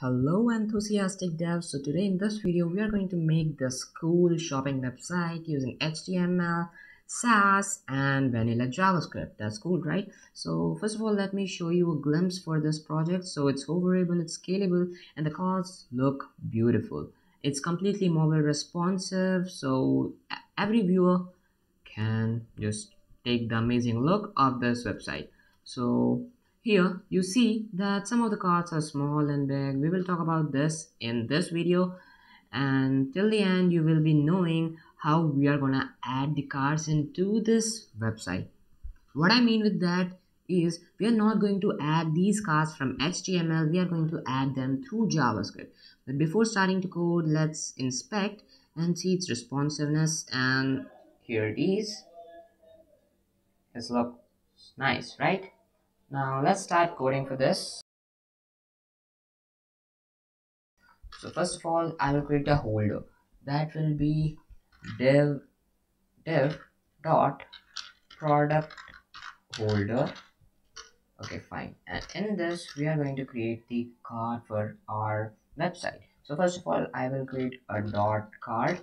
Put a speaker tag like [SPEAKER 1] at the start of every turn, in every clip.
[SPEAKER 1] Hello enthusiastic devs, so today in this video we are going to make this cool shopping website using HTML, Sass and vanilla JavaScript. That's cool, right? So first of all, let me show you a glimpse for this project. So it's hoverable, it's scalable and the cards look beautiful. It's completely mobile responsive, so every viewer can just take the amazing look of this website. So here you see that some of the cards are small and big. We will talk about this in this video and till the end you will be knowing how we are gonna add the cards into this website. What I mean with that is we are not going to add these cards from HTML, we are going to add them through JavaScript. But before starting to code, let's inspect and see its responsiveness and here it is. It looks nice, right? Now let's start coding for this. So first of all, I will create a holder that will be div div dot product holder. Okay, fine. And in this, we are going to create the card for our website. So first of all, I will create a dot card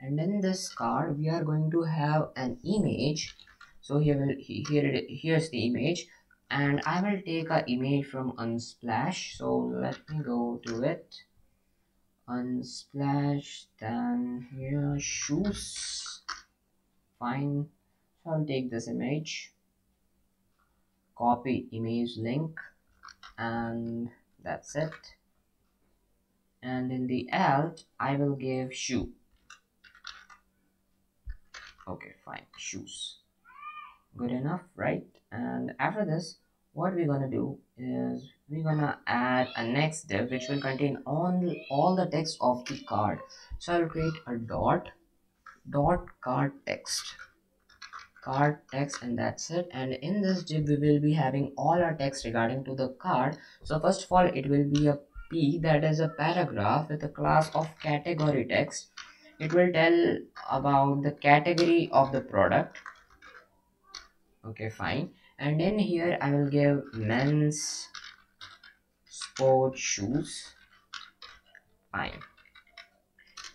[SPEAKER 1] and in this card we are going to have an image so here will here here's the image and I will take a image from Unsplash. So let me go to it. Unsplash, then here shoes. Fine. So I'll take this image, copy image link, and that's it. And in the alt, I will give shoe. Okay, fine, shoes. Good enough, right? and after this what we're gonna do is we're gonna add a next div which will contain all all the text of the card. So i'll create a dot dot card text. Card text and that's it. And in this div we will be having all our text regarding to the card. So first of all it will be a p that is a paragraph with a class of category text. It will tell about the category of the product okay fine. And in here I will give men's sport shoes. Fine.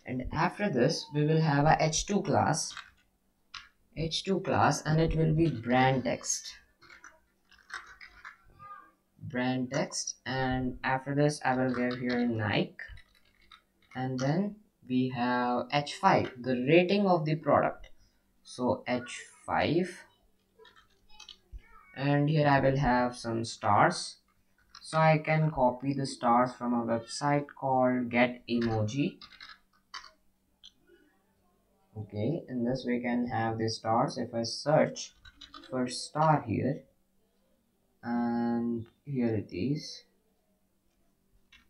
[SPEAKER 1] And after this we will have a h2 class. H2 class and it will be brand text. Brand text and after this I will give here Nike. And then we have h5 the rating of the product. So h5 and here I will have some stars. So I can copy the stars from a website called get emoji. Okay in this we can have the stars. If I search for star here and here it is.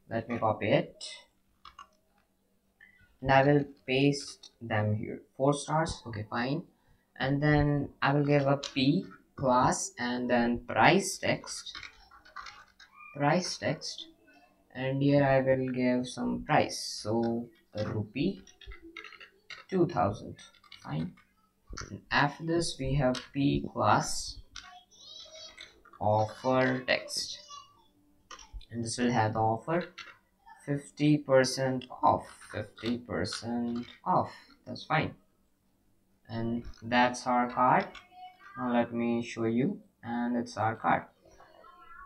[SPEAKER 1] Let me copy it. And I will paste them here. Four stars okay fine. And then I will give a P class and then price text. Price text. And here I will give some price. So rupee 2000 fine. And after this we have p class offer text. And this will have the offer. 50% off. 50% off. That's fine. And that's our card now let me show you and it's our card.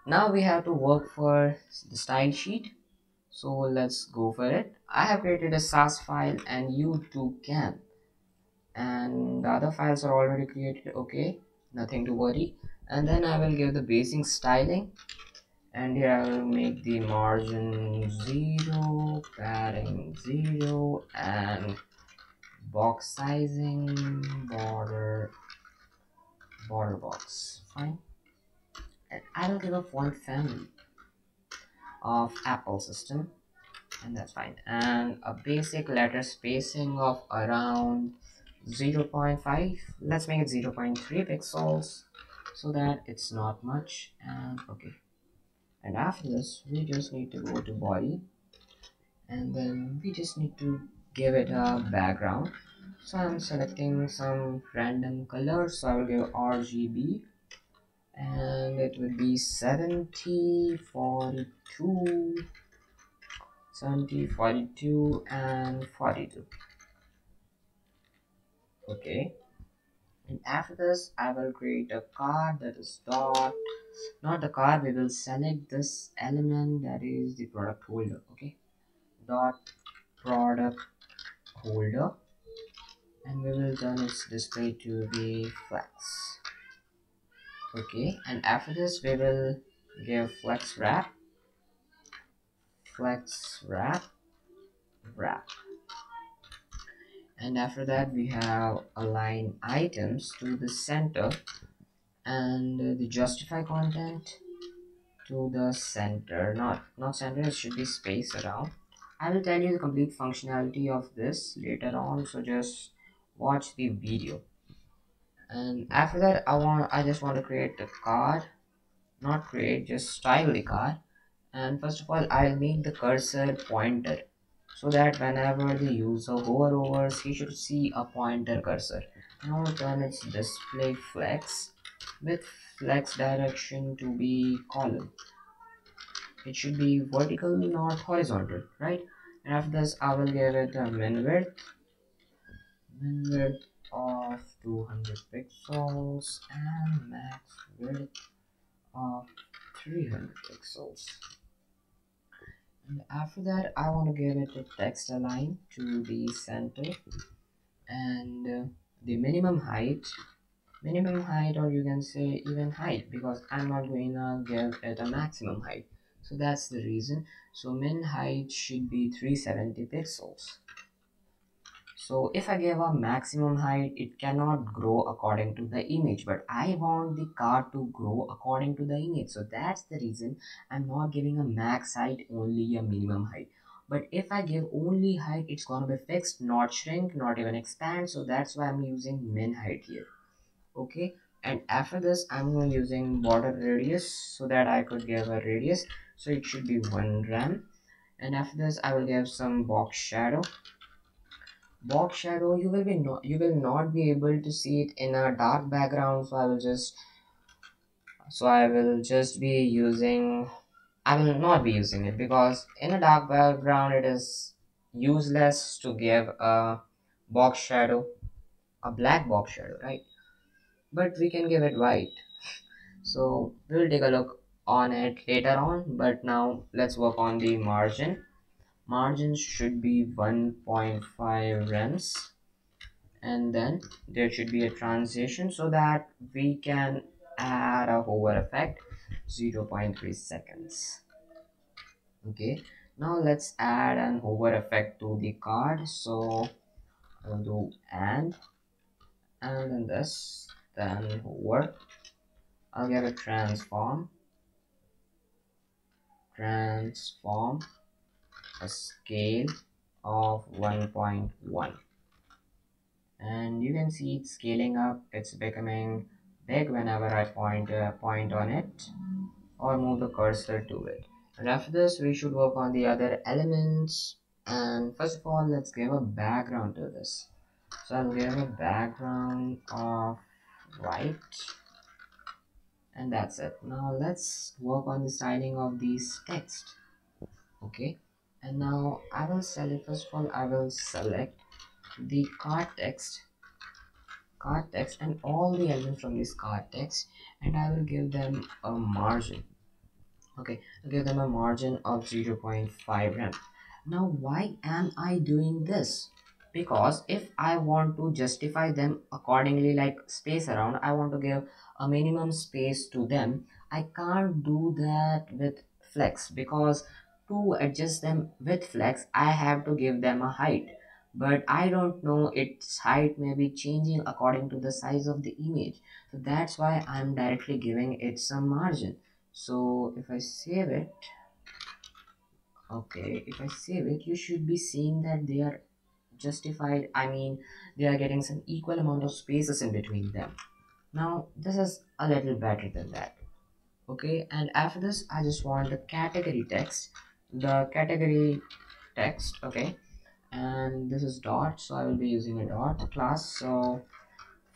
[SPEAKER 1] Now we have to work for the style sheet. So let's go for it. I have created a Sass file and you too can. And the other files are already created okay? Nothing to worry. And then i will give the basic styling. And here i will make the margin zero padding zero and box sizing border border box. Fine. And I will give a font family of Apple system and that's fine. And a basic letter spacing of around 0 0.5 let's make it 0 0.3 pixels so that it's not much. And okay. And after this we just need to go to body and then we just need to give it a background so I'm selecting some random color so I will give RGB and it will be 70 42 70 42 and 42 okay. And after this I will create a card that is dot not the card we will select this element that is the product holder okay? Dot product holder and we will turn its display to be flex okay and after this we will give flex wrap. Flex wrap wrap. And after that we have align items to the center and the justify content to the center. Not not center it should be space around. I will tell you the complete functionality of this later on so just watch the video. And after that i want i just want to create the card. Not create just style the card. And first of all i'll make the cursor pointer. So that whenever the user hover overs he should see a pointer cursor. Now turn its display flex with flex direction to be column. It should be vertical not horizontal right? And after this i will give it a min width width of 200 pixels and max width of 300 pixels. And after that I want to give it a text align to the center and uh, the minimum height. Minimum height or you can say even height because I'm not going to give it a maximum height. So that's the reason. So min height should be 370 pixels so if I give a maximum height it cannot grow according to the image but I want the card to grow according to the image. So that's the reason I'm not giving a max height only a minimum height. But if I give only height it's gonna be fixed not shrink not even expand. So that's why I'm using min height here. Okay? And after this I'm using border radius so that I could give a radius. So it should be 1 rem and after this I will give some box shadow box shadow you will be not you will not be able to see it in a dark background so i will just so i will just be using i will not be using it because in a dark background it is useless to give a box shadow a black box shadow right? But we can give it white. So we will take a look on it later on but now let's work on the margin margins should be 1.5 rems and then there should be a transition so that we can add a hover effect 0.3 seconds. Okay now let's add an hover effect to the card. So I'll do and and then this then hover. I'll get a transform. Transform a scale of 1.1 and you can see it's scaling up. It's becoming big whenever I point point on it or move the cursor to it. And after this we should work on the other elements. And first of all let's give a background to this. So I'll give a background of white. And that's it. Now let's work on the styling of these text. Okay and now I will select first of all I will select the card text card text and all the elements from this card text and I will give them a margin. Okay I'll give them a margin of 0.5 rem now why am I doing this? Because if I want to justify them accordingly like space around I want to give a minimum space to them I can't do that with flex because to adjust them with flex I have to give them a height. But I don't know its height may be changing according to the size of the image. So that's why I'm directly giving it some margin. So if I save it okay if I save it you should be seeing that they are justified. I mean they are getting some equal amount of spaces in between them. Now this is a little better than that. Okay and after this I just want the category text the category text okay? And this is dot so i will be using a dot. Class so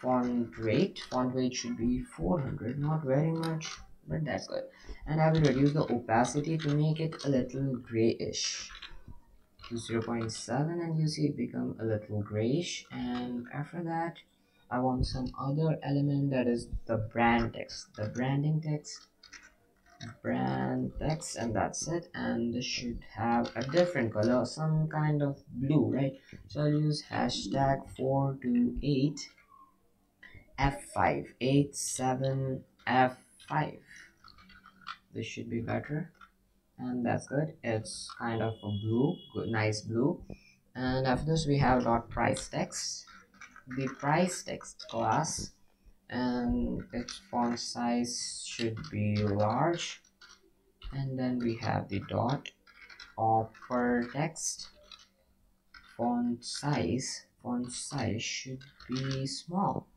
[SPEAKER 1] font weight font weight should be 400 not very much but that's good. And i will reduce the opacity to make it a little grayish. To 0.7 and you see it become a little grayish. And after that I want some other element that is the brand text. The branding text brand. Text and that's it. And this should have a different color some kind of blue right? So I'll use hashtag 428 F5 87 F5 this should be better. And that's good. It's kind of a blue good nice blue. And after this we have dot price text. The price text class and its font size should be large. And then we have the dot offer text. Font size font size should be small.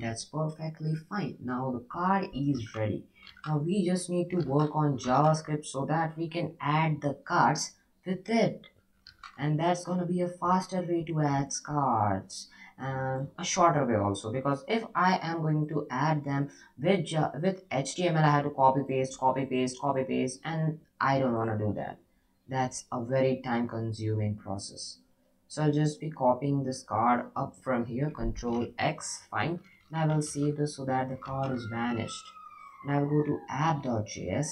[SPEAKER 1] That's perfectly fine. Now the card is ready. Now we just need to work on javascript so that we can add the cards with it. And that's going to be a faster way to add cards and a shorter way also. Because if I am going to add them with with HTML I have to copy paste copy paste copy paste and I don't want to do that. That's a very time consuming process. So I'll just be copying this card up from here control X fine. And I will save this so that the card is vanished. And I will go to app.js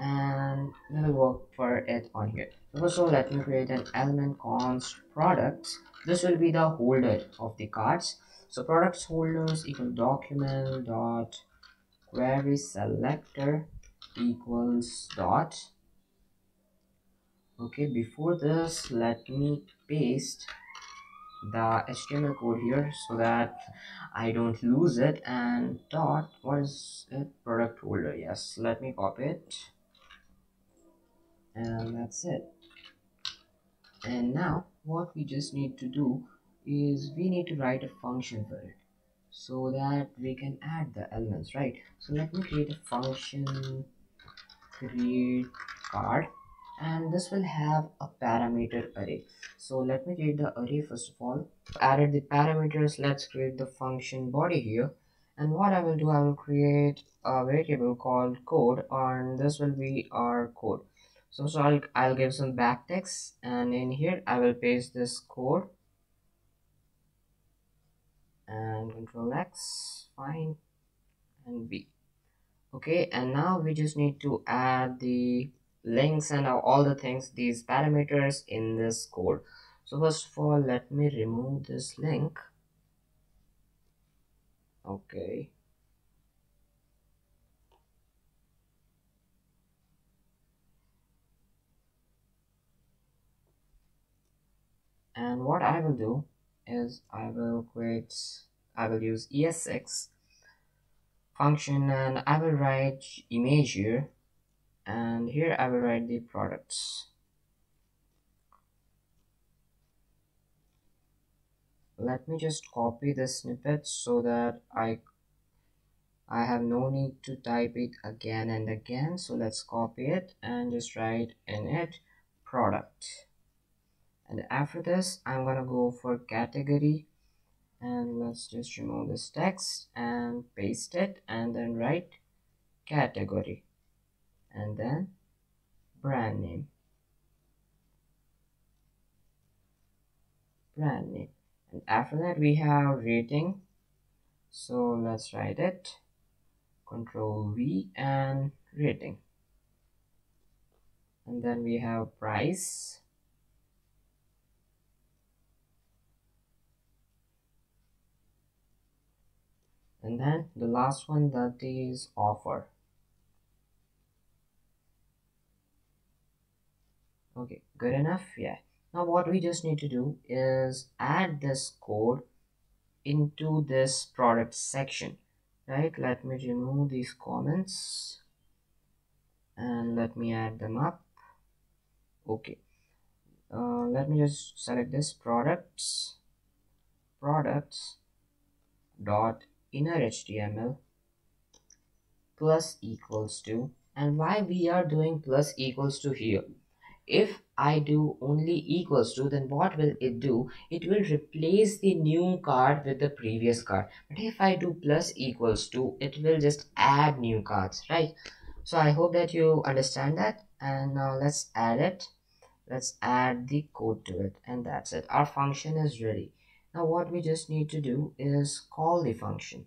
[SPEAKER 1] and we'll work for it on here so let me create an element const products this will be the holder of the cards. So products holders equal document dot query selector equals dot. Okay before this let me paste the HTML code here so that I don't lose it. And dot what is it? Product holder yes. Let me copy it and that's it. And now what we just need to do is we need to write a function for it. So that we can add the elements right? So let me create a function create card and this will have a parameter array. So let me create the array first of all. Added the parameters let's create the function body here. And what I will do I will create a variable called code and this will be our code so, so I'll, I'll give some backticks and in here I will paste this code and control X fine. And B. Okay and now we just need to add the links and all the things these parameters in this code so first of all let me remove this link. Okay and what I will do is I will create I will use ES6 function and I will write image here. And here I will write the products. Let me just copy the snippet so that I I have no need to type it again and again. So let's copy it and just write in it product and after this I'm gonna go for category. And let's just remove this text and paste it and then write category. And then brand name. Brand name. And after that we have rating. So let's write it. Control V and rating. And then we have price and then the last one that is offer. Okay good enough? Yeah. Now what we just need to do is add this code into this product section right? Let me remove these comments and let me add them up. Okay. Uh, let me just select this products products dot inner html plus equals to and why we are doing plus equals to here? If I do only equals to then what will it do? It will replace the new card with the previous card. But if I do plus equals to it will just add new cards right? So I hope that you understand that. And now let's add it. Let's add the code to it and that's it. Our function is ready now what we just need to do is call the function.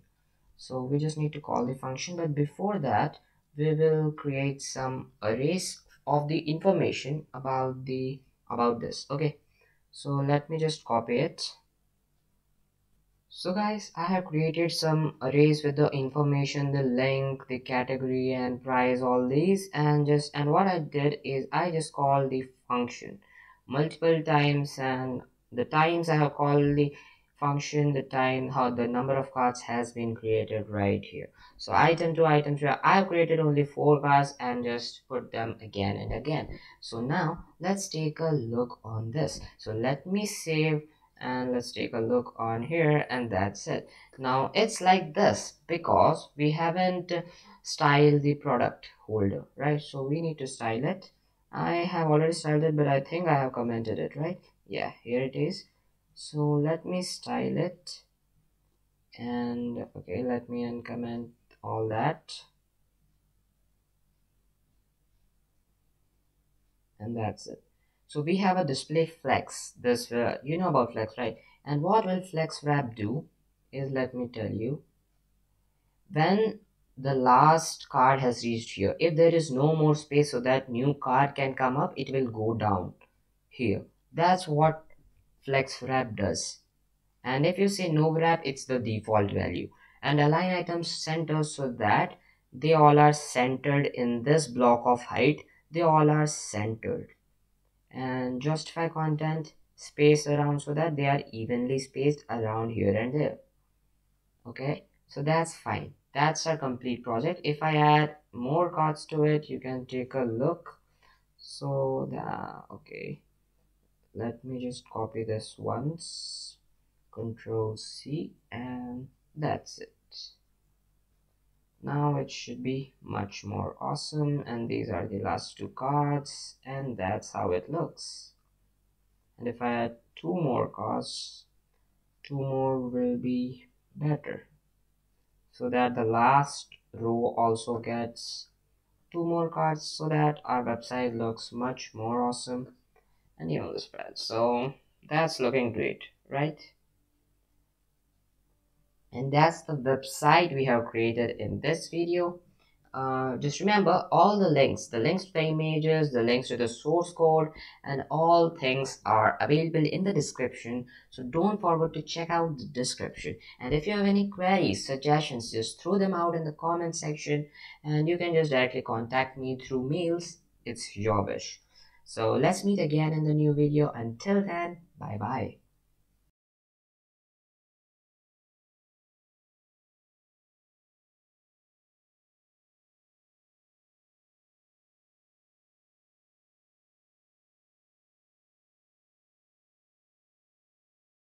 [SPEAKER 1] So we just need to call the function but before that we will create some arrays of the information about the about this okay? So let me just copy it. So guys i have created some arrays with the information the link the category and price all these and just and what i did is i just called the function multiple times and the times i have called the function the time how the number of cards has been created right here. So item to item to i've created only four cards and just put them again and again. So now let's take a look on this. So let me save and let's take a look on here and that's it. Now it's like this because we haven't styled the product holder right? So we need to style it i have already styled it but i think i have commented it right? Yeah here it is. So let me style it. And okay let me uncomment all that. And that's it. So we have a display flex. This uh, you know about flex right? And what will flex wrap do is let me tell you. When the last card has reached here if there is no more space so that new card can come up it will go down here that's what flex wrap does. And if you say no wrap, it's the default value. And align items center so that they all are centered in this block of height. They all are centered. And justify content space around so that they are evenly spaced around here and there. Okay, so that's fine. That's our complete project. If I add more cards to it, you can take a look. So the okay. Let me just copy this once. Control C and that's it. Now it should be much more awesome and these are the last two cards and that's how it looks. And if I add two more cards two more will be better so that the last row also gets two more cards so that our website looks much more awesome and even the spread. So that's looking great right? And that's the website we have created in this video uh, just remember all the links the links to the images the links to the source code and all things are available in the description. So don't forget to check out the description. And if you have any queries suggestions just throw them out in the comment section. And you can just directly contact me through mails. It's your wish. So let's meet again in the new video. Until then, bye bye.